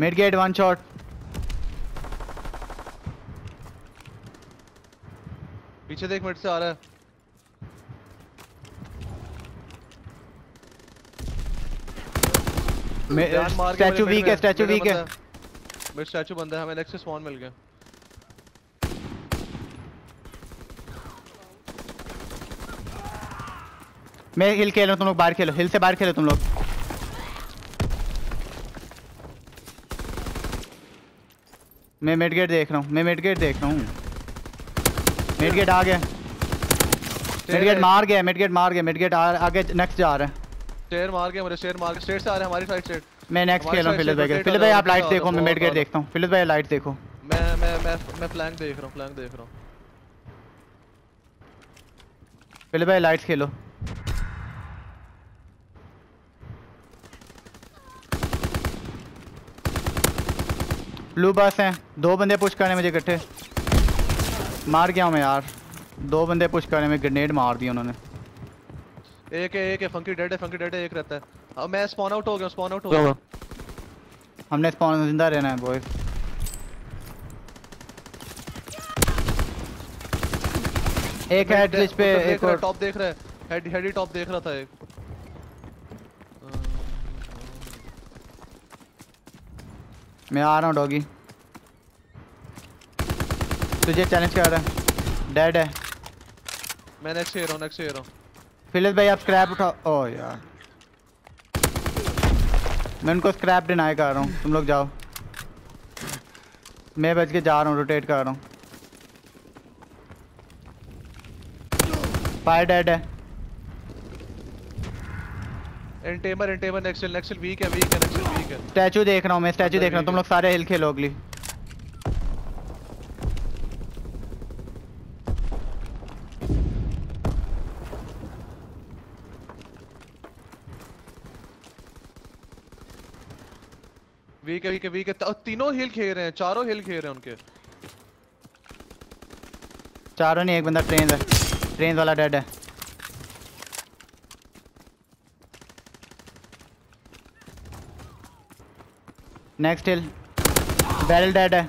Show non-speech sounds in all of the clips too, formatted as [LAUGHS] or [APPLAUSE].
Mid get one shot पीछे देख minute से आ रहा है। मार स्टैचू वीक है स्टैचू वीक है। मिड स्टैचू बंदा है हमें नेक्स्ट स्पॉन मिल गया। मैं हिल खेल हूँ तुम लोग बाहर खेलो हिल से बाहर खेलो तुम लोग। मैं मिड गेट देख रहा हूँ मैं मिड गेट देख रहा हूँ। मिड गेट आ गया। मिड गेट मार गया मिड गेट मार गया मिड गेट आगे नेक्स्ट जा रहा है। स्टेयर मार के मेरे स्टेयर मार के स्टेयर से आ रहे हैं हमारी साइड से मैं नेक्स्ट खेल रहा हूँ फिलिप भाई फिलिप भाई आप लाइट देखो मैं मिड गेट देखता हूँ। फिलिप भाई लाइट देखो। मैं मैं मैं मैं फ्लैंक देख रहा हूँ फ्लैंक देख रहा हूँ। फिलिप भाई लाइट्स खेलो। ब्लू बस हैं। दो बंदे पुश करने मुझे इकट्ठे। मार गया हूँ मैं यार। दो बंदे पुश करने में ग्रेनेड मार दिया उन्होंने। एक है एक है फंकी डेड है फंकी डेड है एक रहता है। अब मैं स्पॉन आउट हो गया स्पॉन आउट हो गया। हमने स्पॉन ज़िंदा रहना है बॉयज़ एक हेड ग्लिच पे एक और। टॉप देख रहा है। हेड हेड ही टॉप देख रहा था एक। मैं आ रहा हूँ डॉगी। तुझे चैलेंज कर रहा है। डेड है। मैं नेक्स्ट रहा हूँ नेक्स्ट रहा हूँ फिलिस भाई आप स्क्रैप उठाओ ओ यार। मैं उनको स्क्रैप डिनाई कर रहा हूँ। तुम लोग जाओ। मैं बच के जा रहा हूँ रोटेट कर रहा हूँ। फायर डेड है। एंटेमर एंटेमर नेक्स्ट नेक्स्ट वीक है वीक है नेक्स्ट है स्टैचू देख रहा हूँ मैं स्टैचू देख रहा हूँ। तुम लोग सारे हिल खेलो अगली वीक है वीक है वीक है त- तीनों हिल खेल रहे हैं चारों हिल खेल रहे हैं उनके। चारों नहीं एक बंदा ट्रेन है। ट्रेन वाला डेड है। नेक्स्ट हिल बैरल डेड है.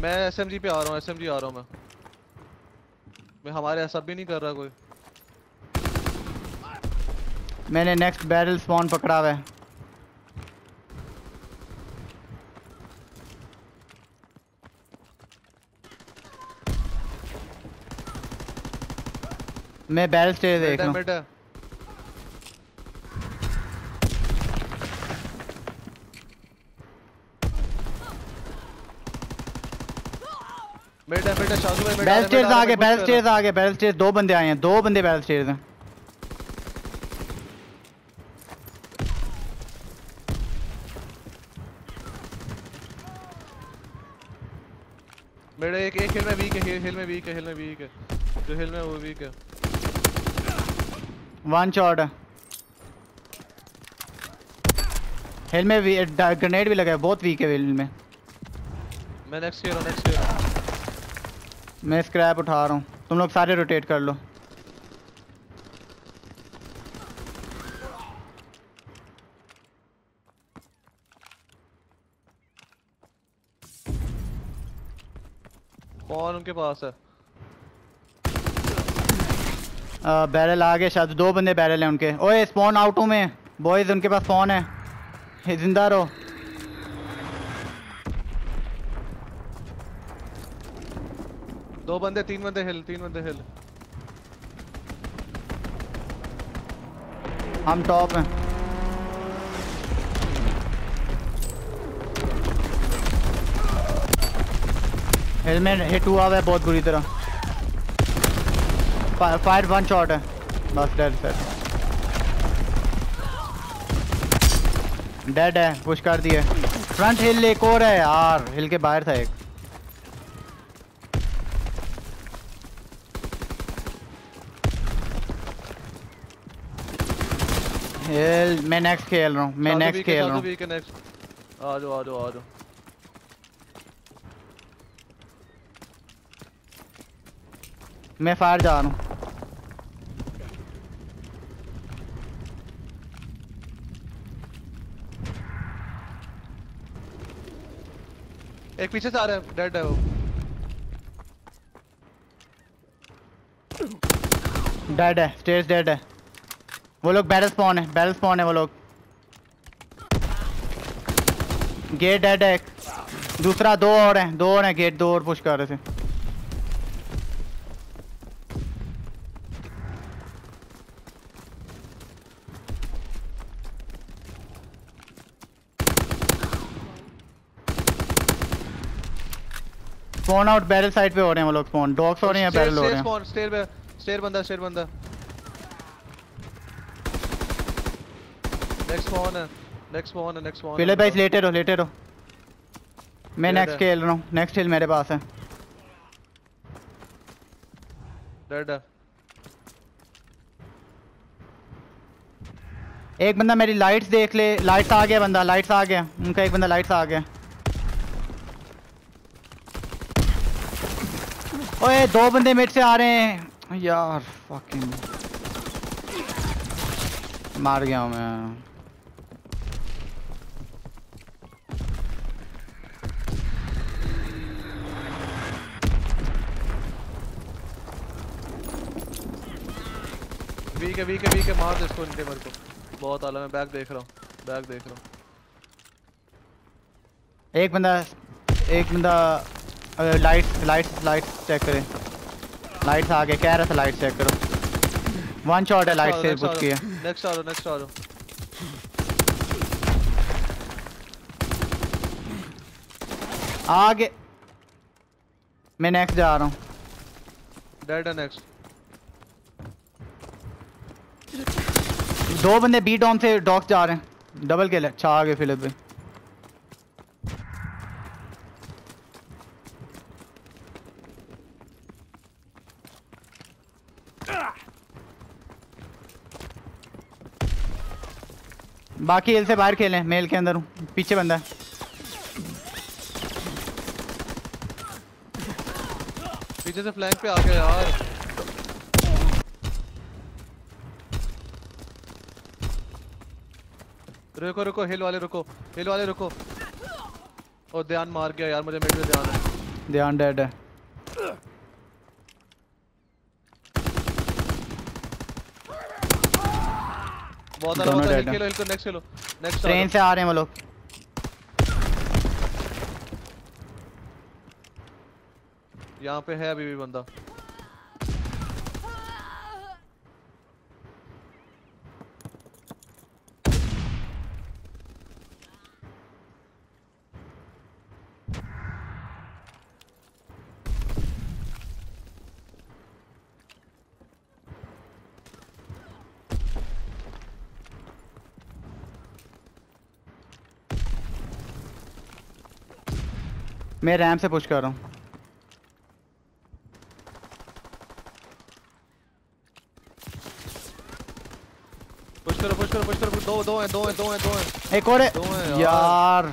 मैं एसएमजी पे आ रहा हूँ एसएमजी आ रहा हूँ मैं। मैं हमारे सब भी नहीं कर रहा कोई। मैंने नेक्स्ट बैरल स्पॉन पकड़ा हुआ है। मैं बैरल स्टेज देख रहा है। मिड है शाजू भाई बैरल स्टेज आ गए बैरल स्टेज आ गए बैरल स्टेज दो बंदे आए हैं दो बंदे बैरल स्टेज हैं। मिड एक एक हिल में वीक है हिल हिल में वीक है हिल में वीक है। जो हिल में वो वीक है। वन शॉट हिल में भी ग्रेनेड भी लगा है बहुत वीक है हिल में। मैं नेक्स्ट हूँ नेक्स्ट हूँ मैं स्क्रैप उठा रहा हूँ। तुम लोग सारे रोटेट कर लो। कौन उनके पास है? बैरल आ गए शायद दो बंदे बैरल हैं उनके। ओए स्पॉन आउटो में। बॉयज़ उनके पास फ़ोन है। ज़िंदा रहो। दो बंदे, तीन बंदे हिल, तीन बंदे हिल। हम टॉप हैं। हेलमेट हिट हुआ है बहुत बुरी तरह। फायर वन शॉट है। बस डेड सेट डेड है पुश कर दिए। फ्रंट हिल एक और है यार हिल के बाहर था एक। हिल मैं नेक्स्ट खेल रहा हूँ मैं नेक्स्ट खेल रहा हूँ। है नेक्स्ट आ जाओ आ जाओ आ जाओ मैं फायर जा रहा हूँ। एक पीछे से आ रहा है डेड है वो। डेड है स्टेज डेड है। वो लोग बैरल स्पॉन है बैरल स्पॉन है वो लोग। गेट डेड है एक। दूसरा दो और हैं दो और हैं गेट दो और पुश कर रहे थे। स्पॉन आउट बैरल साइड पे हो रहे हैं वो लोग स्पॉन डॉग्स हो रहे हैं बैरल हो रहे हैं? स्टेयर पे स्टेयर बंदा स्टेयर बंदा। नेक्स्ट है नेक्स्ट है नेक्स्ट स्पॉन फ़िलहाल भाई लेटे रहो लेटे रहो। मैं नेक्स्ट। खेल रहा हूँ। नेक्स्ट हिल मेरे पास है। डेड है। एक बंदा मेरी लाइट्स देख ले। लाइट्स आ गया बंदा लाइट्स आ गया। उनका एक बंदा लाइट्स आ गया। ओए दो बंदे मेरे से आ रहे हैं। यार फकिंग मार गया हूँ मैं। वीक है वीक है वीक है मार दे इसको इनके मेरे को। बहुत आला मैं बैक देख रहा हूँ बैक देख रहा हूँ। एक बंदा एक बंदा लाइट्स लाइट्स लाइट्स चेक करें। लाइट्स आ गए कह रहा था लाइट चेक करो। वन शॉट है लाइट से कुछ किया नेक्स्ट आ रहा नेक्स्ट आ। रहा आगे। मैं नेक्स्ट जा रहा हूँ। डेड है नेक्स्ट दो बंदे बी डॉम से डॉक्स जा रहे हैं। डबल किल है। आ गए फिलिप भी। बाकी हिल से बाहर खेलें। मेल के अंदर हूँ। पीछे बंदा है। पीछे से फ्लैंक पे आ गया यार। रुको रुको हिल वाले रुको हिल वाले रुको। ओ ध्यान मार गया यार मुझे मिड में ध्यान है। ध्यान डेड है। बहुत बहुत हिल खेलो हिल को नेक्स्ट खेलो। नेक्स्ट ट्रेन से आ रहे हैं वो लोग। यहाँ पे है अभी भी बंदा। मैं रैम से पुश कर रहा हूँ। पुश करो पुश करो पुश करो दो दो हैं दो हैं दो हैं दो हैं। एक और है। दो हैं यार।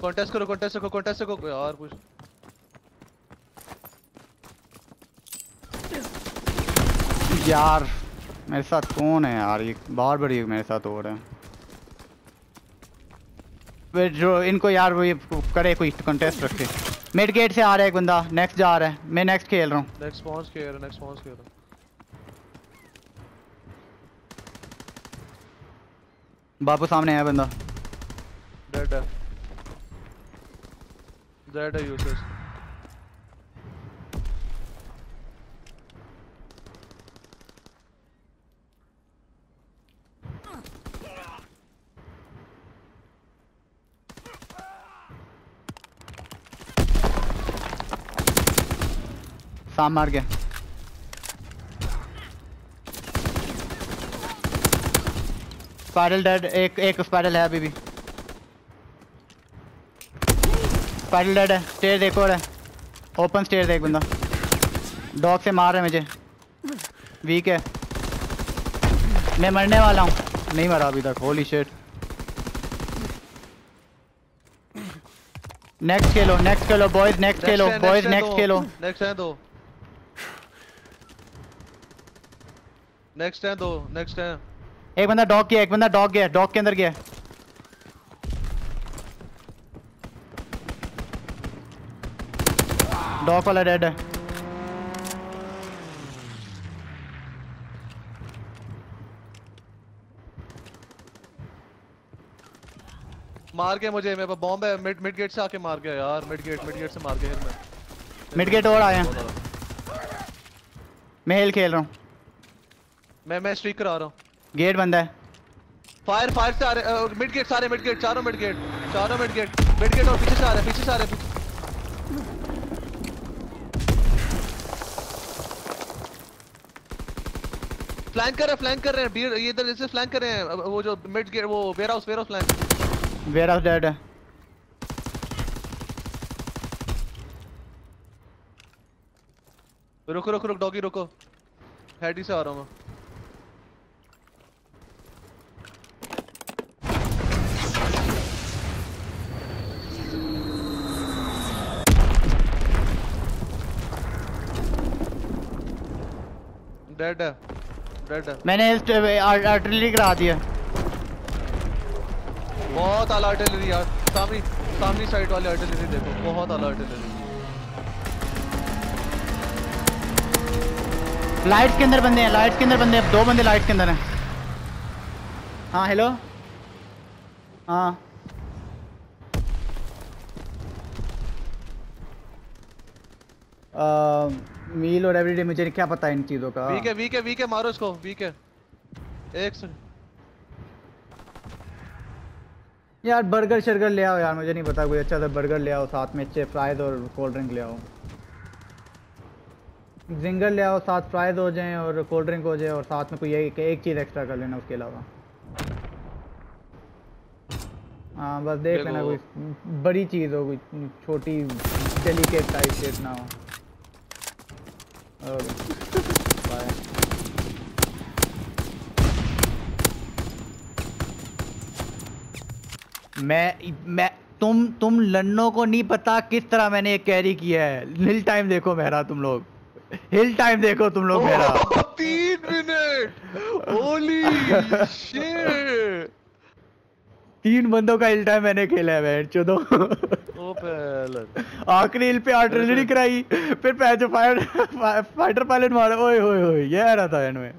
करो करो करो। यार पुश। यार मेरे साथ कौन है यार? ये बहुत बड़ी मेरे साथ हो रहा है। जो इनको यार वो ये करे कोई कंटेस्ट रखे। मिड गेट से आ रहा है एक बंदा नेक्स्ट जा रहा है। मैं नेक्स्ट खेल रहा हूँ। नेक्स्ट स्पॉन्स रहा नेक्स्ट स्पॉन्स रहा बापू सामने है बंदा। डेड है। डेड है यूसेस साम मार गया स्पाइरल डेड एक एक स्पाइरल है अभी भी स्पाइरल डेड है स्टेयर एक और है ओपन स्टेयर एक बंदा डॉग से मार रहा है मुझे वीक है मैं मरने वाला हूँ नहीं मरा अभी तक होली शेट नेक्स्ट खेलो नेक्स्ट खेलो बॉयज़ नेक्स्ट खेलो बॉयज़ नेक्स्ट खेलो नेक्स्ट है दो नेक्स्ट है दो नेक्स्ट है एक बंदा डॉग गया एक बंदा डॉग गया डॉग के अंदर गया। डॉग वाला डेड है। मार गया मुझे मेरे पास बॉम्ब है। मिड मिड गेट से आके मार गया यार। मिड गेट मिड गेट से मार गया हिल में। मिड गेट और आया। मैं हिल खेल रहा हूँ। मैं मैं स्ट्रीक करा रहा हूँ। गेट बंद है। फायर फायर से आ रहे मिड गेट सारे मिड गेट चारों मिड गेट चारों मिड गेट मिड गेट और पीछे से आ रहे पीछे से आ रहे फ्लैंक कर रहे फ्लैंक कर रहे हैं बीर ये इधर जैसे फ्लैंक कर रहे हैं वो जो मिड गेट वो warehouse warehouse flank warehouse dead है। रुको रुको रुको डॉगी रुको। हेड ही से आ रहा हूँ मैं। डेड है डेड है मैंने आर्टिलरी करा दिया बहुत आला आर्टिलरी यार। सामने सामने साइड वाले आर्टिलरी देखो। बहुत आला आर्टिलरी लाइट्स के अंदर बंदे हैं लाइट्स के अंदर बंदे हैं। दो बंदे लाइट्स के अंदर हैं। हाँ हेलो हाँ। मील और एवरीडे मुझे क्या पता इन चीज़ों का? वीक है वीक है वीक है मारो इसको वीक है एक सेकंड यार बर्गर शर्गर ले आओ यार मुझे नहीं पता कोई अच्छा सा बर्गर ले आओ साथ में अच्छे फ्राइज और कोल्ड ड्रिंक ले आओ। जिंगर ले आओ साथ फ्राइज हो जाएँ और कोल्ड ड्रिंक हो जाए और साथ में कोई एक, एक चीज़ एक्स्ट्रा कर लेना उसके अलावा। हाँ बस देख लेना कोई बड़ी चीज़ हो कोई छोटी डेलीकेट टाइप से इतना हो। मैं मैं तुम तुम लन्नो को नहीं पता किस तरह मैंने ये कैरी किया है। हिल टाइम देखो मेरा तुम लोग। हिल टाइम देखो तुम लोग मेरा [LAUGHS] तीन मिनट होली शिट तीन बंदों का इल्टा टाइम मैंने खेला है बैठ चुदो। आखिरी हिल पे आर्टिलरी कराई फिर पैच फायर फाइटर पायलट मारा। ओए ओए ओए ये आ रहा था एंड में